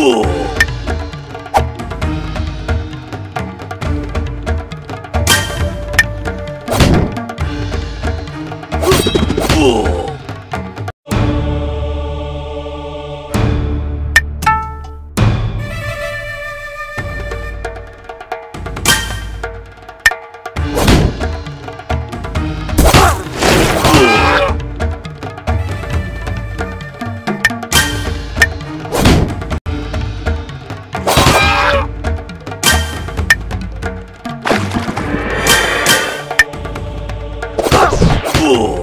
Whoa! Show.